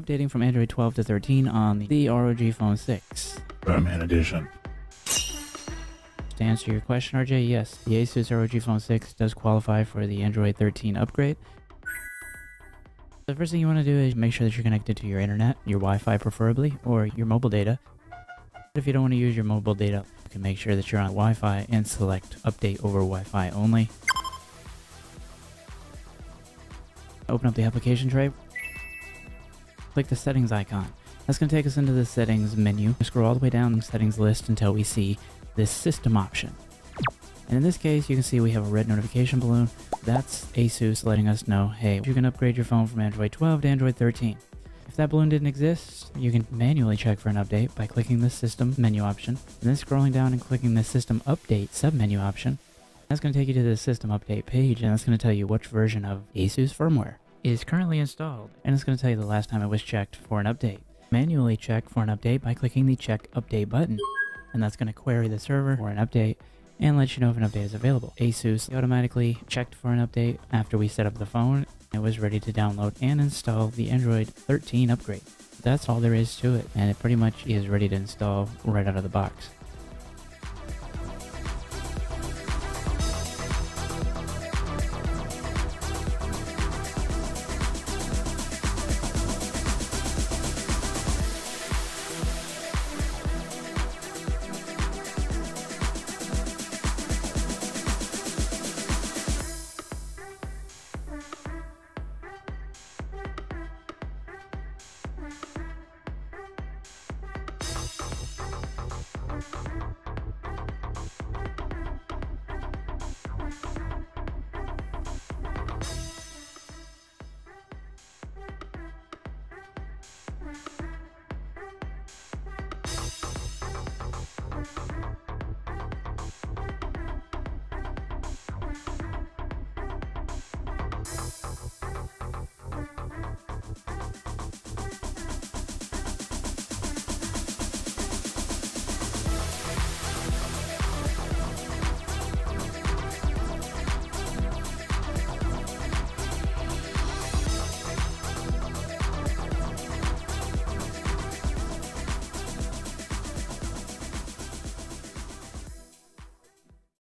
updating from Android 12 to 13 on the ROG Phone 6. Batman Edition. To answer your question, RJ, yes, the Asus ROG Phone 6 does qualify for the Android 13 upgrade. The first thing you want to do is make sure that you're connected to your internet, your Wi-Fi preferably, or your mobile data. If you don't want to use your mobile data, you can make sure that you're on Wi-Fi and select Update over Wi-Fi only. Open up the application tray. Click the settings icon. That's going to take us into the settings menu. Scroll all the way down the settings list until we see this system option. And in this case, you can see we have a red notification balloon. That's ASUS letting us know, hey, you can upgrade your phone from Android 12 to Android 13. If that balloon didn't exist, you can manually check for an update by clicking the System menu option, and then scrolling down and clicking the System Update submenu option. That's going to take you to the System Update page, and that's going to tell you which version of ASUS firmware is currently installed, and it's going to tell you the last time it was checked for an update. Manually check for an update by clicking the Check Update button, and that's going to query the server for an update and let you know if an update is available. ASUS automatically checked for an update after we set up the phone. It was ready to download and install the Android 13 upgrade. That's all there is to it, and it pretty much is ready to install right out of the box.